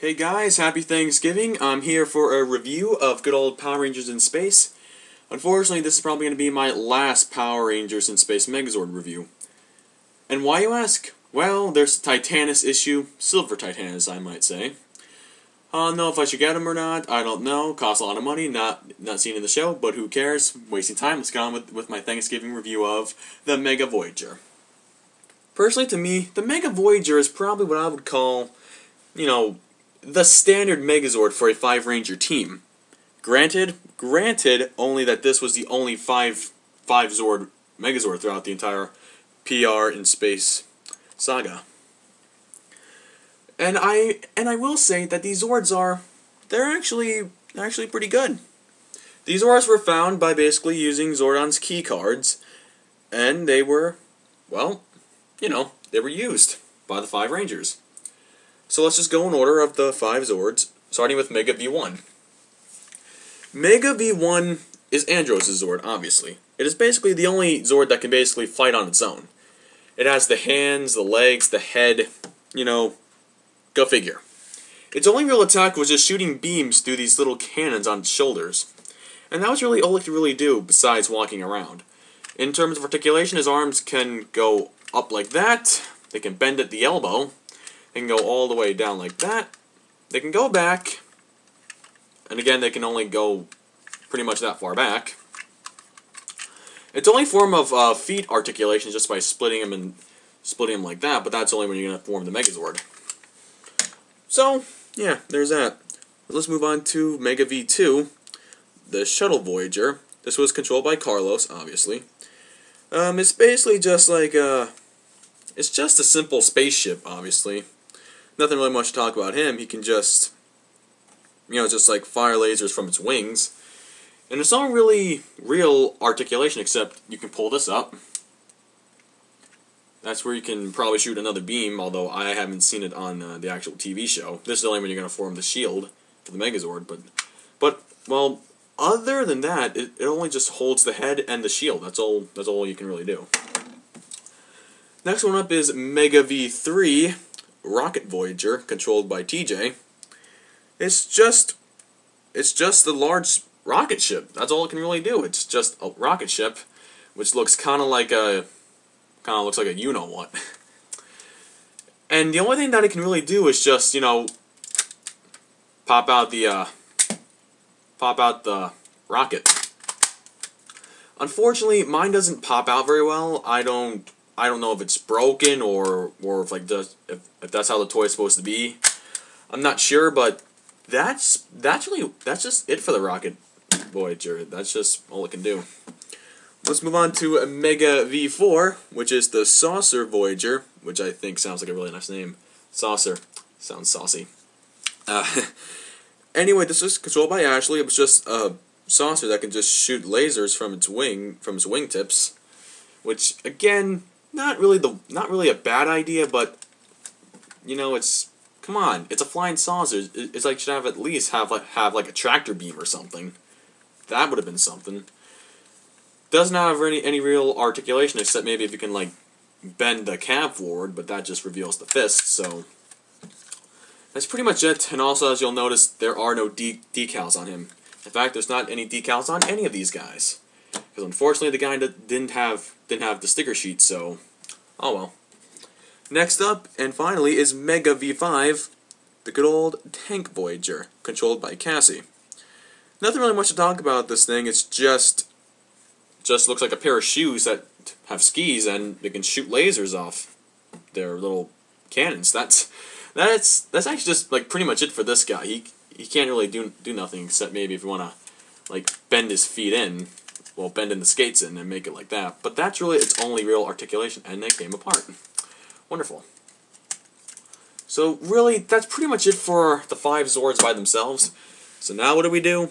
Hey guys, happy Thanksgiving. I'm here for a review of good old Power Rangers in Space. Unfortunately, this is probably going to be my last Power Rangers in Space Megazord review. And why, you ask? Well, there's a Titanus issue, Silver Titanus, I might say. I don't know if I should get him or not, I don't know, costs a lot of money, not not seen in the show, but who cares, wasting time, let's get on with, with my Thanksgiving review of the Mega Voyager. Personally, to me, the Mega Voyager is probably what I would call, you know, the standard Megazord for a five Ranger team. Granted, granted, only that this was the only five five Zord Megazord throughout the entire PR in space saga. And I and I will say that these Zords are they're actually they're actually pretty good. These Zords were found by basically using Zordon's key cards, and they were, well, you know, they were used by the five Rangers. So let's just go in order of the five Zords, starting with Mega V1. Mega V1 is Andros' Zord, obviously. It is basically the only Zord that can basically fight on its own. It has the hands, the legs, the head, you know, go figure. Its only real attack was just shooting beams through these little cannons on its shoulders. And that was really all it could really do besides walking around. In terms of articulation, his arms can go up like that, they can bend at the elbow, they can go all the way down like that, they can go back, and again they can only go pretty much that far back. Its only form of uh, feet articulation just by splitting them and splitting them like that, but that's only when you're going to form the Megazord. So, yeah, there's that. Let's move on to Mega V2, the Shuttle Voyager. This was controlled by Carlos, obviously. Um, it's basically just like a... It's just a simple spaceship, obviously. Nothing really much to talk about him. He can just, you know, just like fire lasers from its wings. And there's no really real articulation except you can pull this up. That's where you can probably shoot another beam, although I haven't seen it on uh, the actual TV show. This is the only when you're going to form the shield for the Megazord, but, but well, other than that, it, it only just holds the head and the shield. That's all. That's all you can really do. Next one up is Mega V3 Rocket Voyager, controlled by TJ. It's just, it's just a large rocket ship. That's all it can really do. It's just a rocket ship, which looks kind of like a, kind of looks like a you know what. And the only thing that it can really do is just you know, pop out the, uh, pop out the rocket. Unfortunately, mine doesn't pop out very well. I don't I don't know if it's broken or or if like does if, if that's how the toy is supposed to be. I'm not sure, but that's that's really that's just it for the Rocket Voyager. That's just all it can do. Let's move on to a Mega V4, which is the Saucer Voyager, which I think sounds like a really nice name. Saucer sounds saucy. Uh, anyway, this is controlled by Ashley. It was just a saucer that can just shoot lasers from its wing from its wingtips, which again not really the not really a bad idea, but you know, it's come on, it's a flying saucer. It's like should have at least have like have like a tractor beam or something. That would have been something. Doesn't have any any real articulation except maybe if you can like bend the cab forward, but that just reveals the fist. So that's pretty much it. And also, as you'll notice, there are no de decals on him. In fact, there's not any decals on any of these guys. Because unfortunately, the guy didn't have didn't have the sticker sheet, so oh well. Next up, and finally, is Mega V5, the good old Tank Voyager, controlled by Cassie. Nothing really much to talk about this thing. It's just just looks like a pair of shoes that have skis and they can shoot lasers off their little cannons. That's that's that's actually just like pretty much it for this guy. He he can't really do do nothing except maybe if you want to like bend his feet in well, bend in the skates in and make it like that. But that's really its only real articulation, and they came apart. Wonderful. So really, that's pretty much it for the five Zords by themselves. So now what do we do?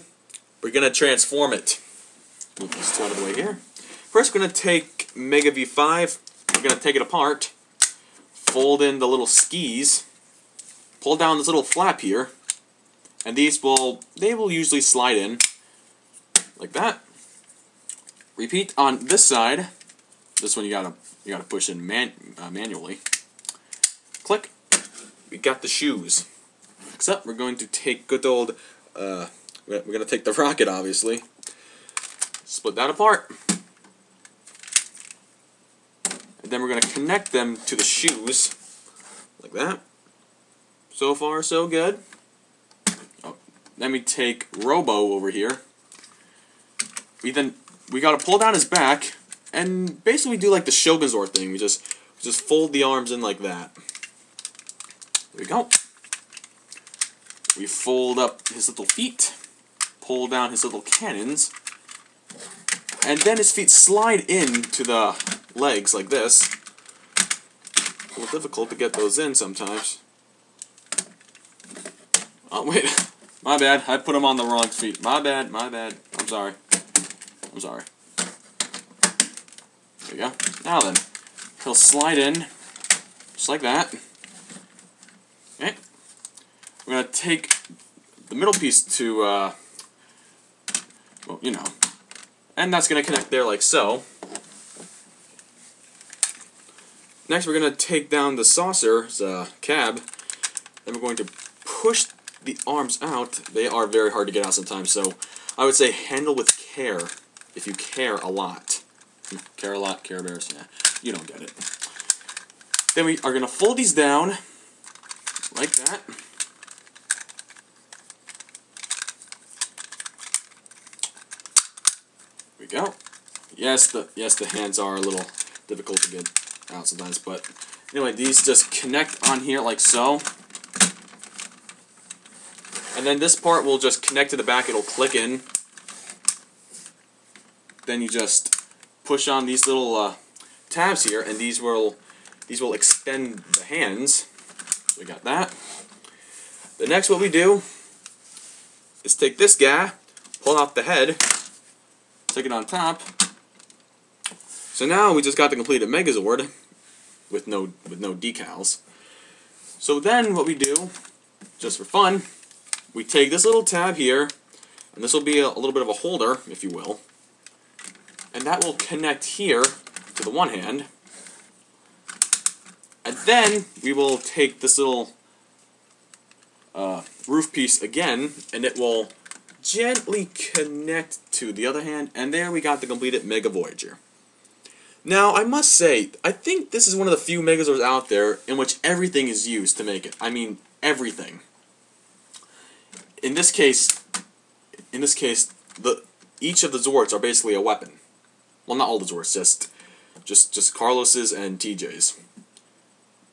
We're going to transform it. Move this out of the way here. First, we're going to take Mega V5. We're going to take it apart. Fold in the little skis. Pull down this little flap here. And these will, they will usually slide in. Like that. Repeat on this side. This one you gotta you gotta push in man uh, manually. Click. We got the shoes. Next up, we're going to take good old, uh, we're going to take the rocket, obviously. Split that apart. And then we're going to connect them to the shoes, like that. So far, so good. Oh, then we take Robo over here. We then, we got to pull down his back, and basically do like the Shogozor thing. We just, just fold the arms in like that. There we go. We fold up his little feet, pull down his little cannons, and then his feet slide into the legs like this. A little difficult to get those in sometimes. Oh, wait. My bad. I put him on the wrong feet. My bad. My bad. I'm sorry. I'm sorry. There we go. Now then, he'll slide in, just like that. Okay. We're going to take the middle piece to, uh, well, you know, and that's going to connect there like so. Next, we're going to take down the saucer's uh, cab, and we're going to push the arms out. They are very hard to get out sometimes, so I would say handle with care if you care a lot. Care a lot, Care Bears, yeah. You don't get it. Then we are going to fold these down like that. There we go. Yes, the yes the hands are a little difficult to get out sometimes, but anyway, these just connect on here like so. And then this part will just connect to the back, it'll click in. Then you just push on these little uh, tabs here, and these will these will extend the hands. We got that. The next what we do is take this guy, pull out the head, stick it on top. So now we just got the completed Megazord with no with no decals. So then what we do, just for fun, we take this little tab here, and this will be a, a little bit of a holder, if you will, and that will connect here to the one hand. And then we will take this little uh, roof piece again, and it will gently connect to the other hand, and there we got the completed Mega Voyager. Now, I must say, I think this is one of the few Megazords out there in which everything is used to make it. I mean, everything. In this case, in this case, the each of the Zords are basically a weapon. Well, not all the Zords, just just just Carlos's and TJ's.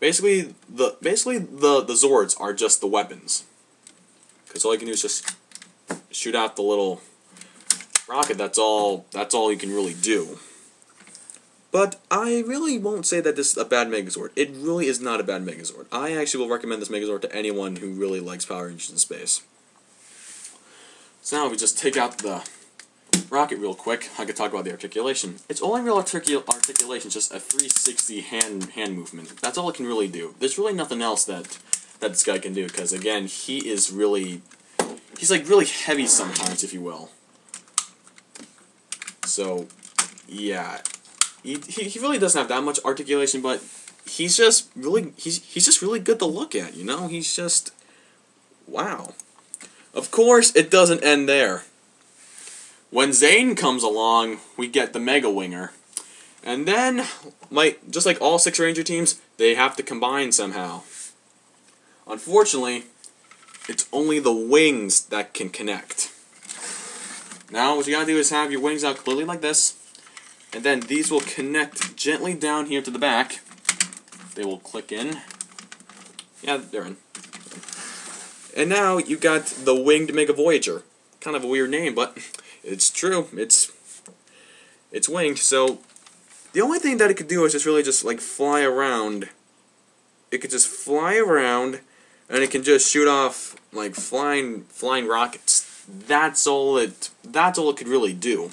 Basically, the basically the the Zords are just the weapons. Because all you can do is just shoot out the little rocket. That's all. That's all you can really do. But I really won't say that this is a bad Megazord. It really is not a bad Megazord. I actually will recommend this Megazord to anyone who really likes Power Rangers in space. So now we just take out the rocket real quick. I could talk about the articulation. Its only real articul articulation just a 360 hand hand movement. That's all it can really do. There's really nothing else that that this guy can do because again, he is really he's like really heavy sometimes, if you will. So, yeah, he, he, he really doesn't have that much articulation, but he's just really he's he's just really good to look at. You know, he's just wow. Of course, it doesn't end there. When Zhane comes along, we get the Mega Winger. And then, like, just like all six Ranger teams, they have to combine somehow. Unfortunately, it's only the wings that can connect. Now, what you gotta do is have your wings out clearly like this, and then these will connect gently down here to the back. They will click in. Yeah, they're in. And now you got the Winged Mega Voyager. Kind of a weird name, but it's true. It's it's winged. So the only thing that it could do is just really just like fly around. It could just fly around, and it can just shoot off like flying flying rockets. That's all it. That's all it could really do.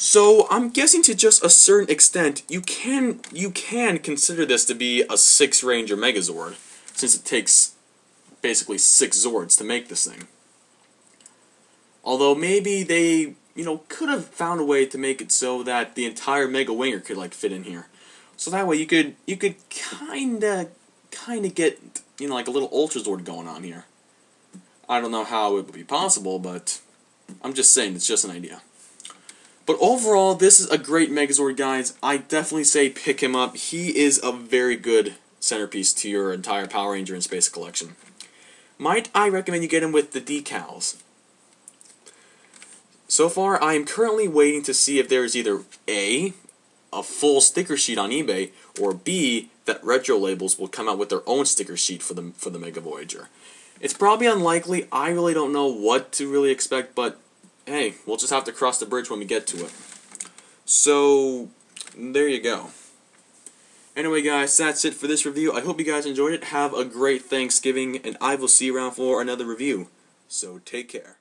So I'm guessing to just a certain extent, you can you can consider this to be a six Ranger Megazord, since it takes basically six Zords to make this thing. Although maybe they, you know, could have found a way to make it so that the entire Mega Winger could like fit in here. So that way you could you could kinda kind of get you know like a little Ultra Zord going on here. I don't know how it would be possible, but I'm just saying it's just an idea. But overall, this is a great Megazord, guys. I definitely say pick him up. He is a very good centerpiece to your entire Power Ranger in Space collection. Might I recommend you get him with the decals? So far, I am currently waiting to see if there is either A, a full sticker sheet on eBay, or B, that Retro Labels will come out with their own sticker sheet for the, for the Mega Voyager. It's probably unlikely. I really don't know what to really expect, but hey, we'll just have to cross the bridge when we get to it. So, there you go. Anyway, guys, that's it for this review. I hope you guys enjoyed it. Have a great Thanksgiving, and I will see you around for another review. So, take care.